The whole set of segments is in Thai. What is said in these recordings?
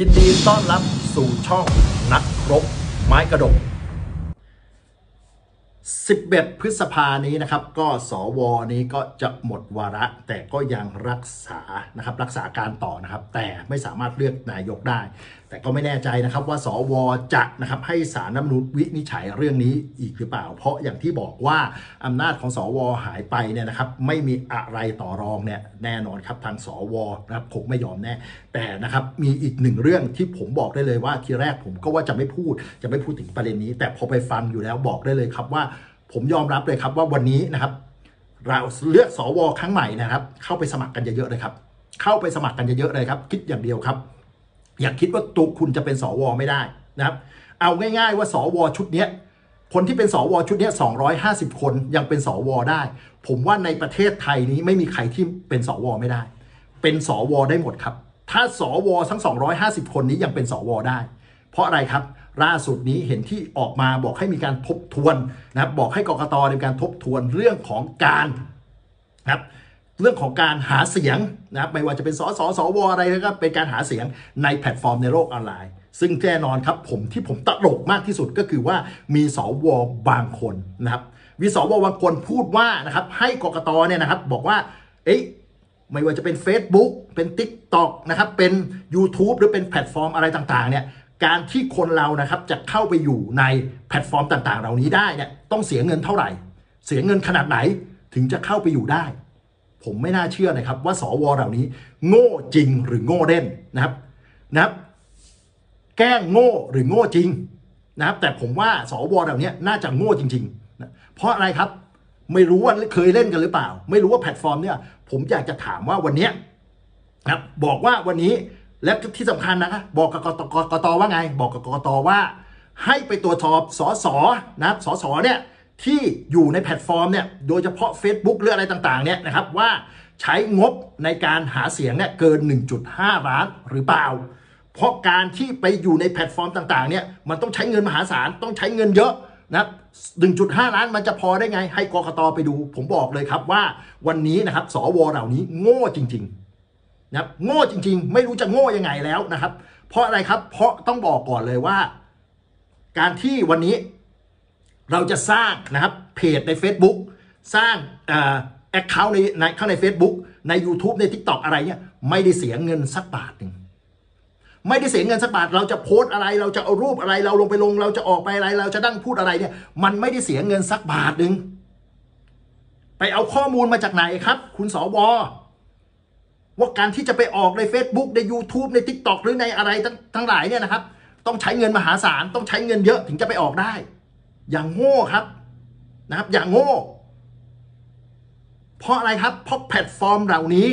ยินดีต้อนรับสู่ช่องนักรบไม้กระดก 11 พฤษภานี้นะครับ ก็สวนี้ก็จะหมดวาระ แต่ก็ยังรักษานะครับรักษาการต่อนะครับ แต่ไม่สามารถเลือกนายกได้แต่ก็ไม่แน่ใจนะครับว่าสวจะนะครับให้สารน้ำนุษวินิจฉัยเรื่องนี้อีกหรือเปล่า เพราะอย่างที่บอกว่าอำนาจของสวหายไปเนี่ยนะครับไม่มีอะไรต่อรองเนี่ยแน่นอนครับทางสวนะครับคงไม่ยอมแน่ แต่นะครับมีอีกหนึ่งเรื่องที่ผมบอกได้เลยว่าทีแรกผมก็ว่าจะไม่พูด จะไม่พูดถึงประเด็นนี้ แต่พอไปฟังอยู่แล้วบอกได้เลยครับว่า ผมยอมรับเลยครับว่าวันนี้นะครับ เราเลือกสวครั้งใหม่นะครับ เข้าไปสมัครกันเยอะๆเลยครับ เข้าไปสมัครกันเยอะๆเลยครับ คิดอย่างเดียวครับ อย่าคิดว่าตัวคุณจะเป็นสวไม่ได้นะครับ เอาง่าย ๆ ว่าสวชุดเนี้ยคนที่เป็นสวชุดเนี้ย250 คนยังเป็นสวได้ ผมว่าในประเทศไทยนี้ไม่มีใครที่เป็นสวไม่ได้ เป็นสวได้หมดครับ ถ้าสวทั้ง 250 คนนี้ยังเป็นสวได้ เพราะอะไรครับล่าสุดนี้เห็นที่ออกมาบอกให้มีการทบทวนนะครับบอกให้กกตในการทบทวนเรื่องของการนะครับ เรื่องของการหาเสียงนะครับไม่ว่าจะเป็นสสสวอะไรก็เป็นการหาเสียงในแพลตฟอร์มในโลกออนไลน์ ซึ่งแน่นอนครับผมที่ผมตลกมากที่สุดก็คือว่ามีสวบางคนนะครับมีสวบางคนพูดว่านะครับให้กกตเนี่ยนะครับบอกว่าเอ๊ะไม่ว่าจะเป็น Facebook เป็น TikTok นะครับเป็น YouTube หรือเป็นแพลตฟอร์มอะไรต่างๆเนี่ยการที่คนเรานะครับจะเข้าไปอยู่ในแพลตฟอร์มต่างๆ เหล่านี้ได้เนี่ยต้องเสียเงินเท่าไหร่ เสียเงินขนาดไหนถึงจะเข้าไปอยู่ได้ ผมไม่น่าเชื่อนะครับว่าสวเหล่านี้ โง่จริงหรือโง่เล่นนะครับนะครับ แกล้งโง่หรือโง่จริงนะครับ แต่ผมว่าสวเหล่านี้น่าจะโง่จริงๆนะเพราะอะไรครับไม่รู้ว่าเคยเล่นกันหรือเปล่า ไม่รู้ว่าแพลตฟอร์มเนี่ย ผมอยากจะถามว่าวันนี้นะครับบอกว่าวันนี้และที่สำคัญนะครับบอกกับกกตว่าไง บอกกับกกตว่า ให้ไปตรวจสอบสสนะครับสสเนี่ย ที่อยู่ในแพลตฟอร์มเนี่ยโดยเฉพาะ Facebook หรืออะไรต่างๆเนี่ยนะครับว่าใช้งบในการหาเสียงเนี่ยเกิน 1.5 ล้านหรือเปล่า เพราะการที่ไปอยู่ในแพลตฟอร์มต่างๆเนี่ยมันต้องใช้เงินมหาศาลต้องใช้เงินเยอะนะครับ1.5 ล้านมันจะพอได้ไง ให้กกตไปดู ผมบอกเลยครับว่าวันนี้นะครับสวเหล่านี้โง่จริงๆนะครับโง่จริง ๆ ไม่รู้จะโง่ยังไงแล้วนะครับ เพราะอะไรครับเพราะต้องบอกก่อนเลยว่า การที่วันนี้ เราจะสร้างนะครับเพจใน Facebook สร้างแอคเคาท์ในในเข้าใน Facebook ใน YouTube ใน TikTok อะไรเนี่ยไม่ได้เสียเงินสักบาทหนึ่งไม่ได้เสียเงินสักบาท เราจะโพสอะไรเราจะเอารูปอะไร เราลงไปลง เราจะออกไปอะไร เราจะดั้งพูดอะไรเนี่ย มันไม่ได้เสียเงินสักบาทหนึ่งไปเอาข้อมูลมาจากไหนครับ คุณสวว่าการที่จะไปออกใน Facebook ใน YouTube ใน TikTok หรือในอะไรทั้งหลายเนี่ยนะครับ ต้องใช้เงินมหาศาลต้องใช้เงินเยอะถึงจะไปออกได้ อย่างโง่ครับนะครับ อย่างโง่ เพราะอะไรครับ เพราะแพลตฟอร์มเหล่านี้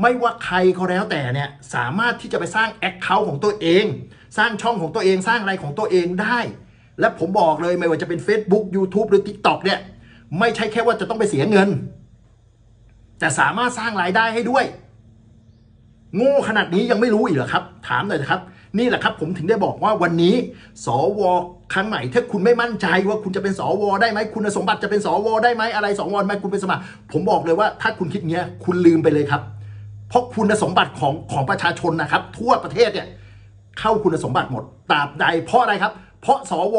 ไม่ว่าใครก็แล้วแต่เนี่ยสามารถที่จะไปสร้างแอคเคาท์ของตัวเอง สร้างช่องของตัวเองสร้างอะไรของตัวเองได้ และผมบอกเลยไม่ว่าจะเป็น Facebook YouTube หรือ TikTok เนี่ย ไม่ใช่แค่ว่าจะต้องไปเสียเงิน แต่สามารถสร้างรายได้ให้ด้วย โง่ขนาดนี้ยังไม่รู้อีกเหรอครับ ถามหน่อยนะครับ นี่แหละครับ ผมถึงได้บอกว่าวันนี้ สว ครั้งไหนถ้าคุณไม่มั่นใจว่าคุณจะเป็นสวได้ไหมคุณสมบัติจะเป็นสวได้ไหมอะไรสวไหมคุณเป็นสมัคร ผมบอกเลยว่าถ้าคุณคิดเงี้ยคุณลืมไปเลยครับ เพราะคุณสมบัติของของประชาชนนะครับ ทั่วประเทศเนี่ยเข้าคุณสมบัติหมดตราบใด เพราะอะไรครับ เพราะสว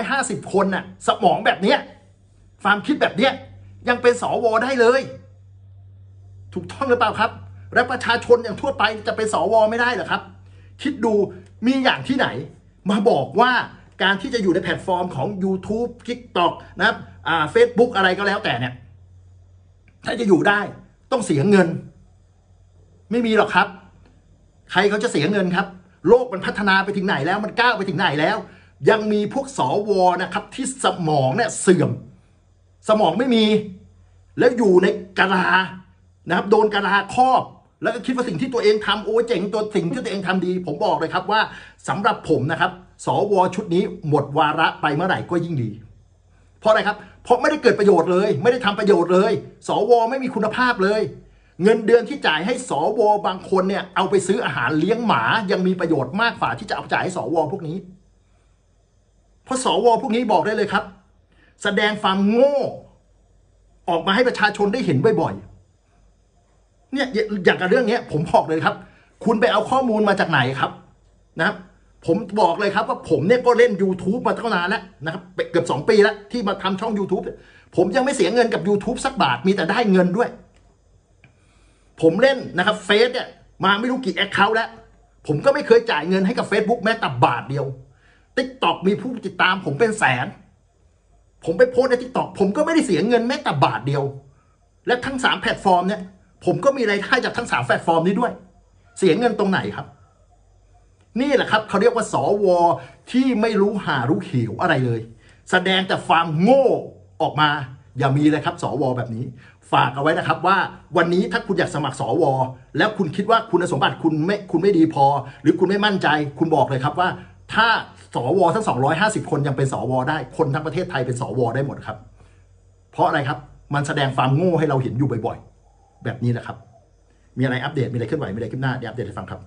250 คนน่ะสมองแบบเนี้ยความคิดแบบเนี้ยยังเป็นสวได้เลย ถูกต้องหรือเปล่าครับ และประชาชนอย่างทั่วไปจะเป็นสวไม่ได้หรอครับ คิดดูมีอย่างที่ไหน มาบอกว่า การที่จะอยู่ในแพลตฟอร์มของ YouTube TikTok นะครับอ่า Facebook อะไรก็แล้วแต่เนี่ย ถ้าจะอยู่ได้ต้องเสียเงิน ไม่มีหรอกครับ ใครเขาจะเสียเงินครับ โลกมันพัฒนาไปถึงไหนแล้วมันก้าวไปถึงไหนแล้ว ยังมีพวกสอวนะครับ ที่สมองเนี่ยเสื่อม สมองไม่มี แล้วอยู่ในกะลานะครับ โดนกะลาครอบ แล้วก็คิดว่าสิ่งที่ตัวเองทำโอ้เจ๋งตัวสิ่งที่ตัวเองทำดี ผมบอกเลยครับว่าสำหรับผมนะครับ สวชุดนี้หมดวาระไปเมื่อไหร่ก็ยิ่งดี เพราะอะไรครับ เพราะไม่ได้เกิดประโยชน์เลย ไม่ได้ทำประโยชน์เลย สวไม่มีคุณภาพเลย เงินเดือนที่จ่ายให้สวบางคนเนี่ยเอาไปซื้ออาหารเลี้ยงหมายังมีประโยชน์มากกว่าที่จะเอาจ่ายให้สวพวกนี้ เพราะสวพวกนี้บอกได้เลยครับ แสดงความโง่ ออกมาให้ประชาชนได้เห็นบ่อยๆ เนี่ยอย่างกับเรื่องนี้ผมบอกเลยครับ คุณไปเอาข้อมูลมาจากไหนครับนะครับผมบอกเลยครับว่าผมเนี่ยก็เล่น YouTube มาตั้งนานแล้วนะครับเกือบ 2 ปีแล้วที่มาทำช่อง YouTube ผมยังไม่เสียเงินกับ YouTube สักบาทมีแต่ได้เงินด้วย ผมเล่นนะครับเฟซเนี่ยมาไม่รู้กี่แอคเคาท์แล้ว ผมก็ไม่เคยจ่ายเงินให้กับ Facebook แม้แต่บาทเดียว TikTok มีผู้ติดตามผมเป็นแสน ผมไปโพสต์ใน TikTok ผมก็ไม่ได้เสียเงินแม้แต่บาทเดียว และทั้งสามแพลตฟอร์มเนี่ย ผมก็มีรายได้จากทั้งสามแพลตฟอร์มนี้ด้วย เสียเงินตรงไหนครับ นี่แหละครับเขาเรียกว่าสวที่ไม่รู้ห่ารู้เหี้ยอะไรเลย แสดงแต่ความโง่ออกมา อย่ามีเลยครับสวแบบนี้ ฝากเอาไว้นะครับว่าวันนี้ถ้าคุณอยากสมัครสวแล้วคุณคิดว่าคุณสมบัติคุณไม่คุณไม่ดีพอ หรือคุณไม่มั่นใจ คุณบอกเลยครับว่า ถ้าสวทั้ง 250 คนยังเป็นสวได้คนทั้งประเทศไทยเป็นสวได้หมดครับ เพราะอะไรครับ มันแสดงความโง่ให้เราเห็นอยู่บ่อยๆ แบบนี้แหละครับ มีอะไรอัปเดต มีอะไรเคลื่อนไหว มีอะไรขึ้นหน้าเดี๋ยวอัปเดตให้ฟังครับ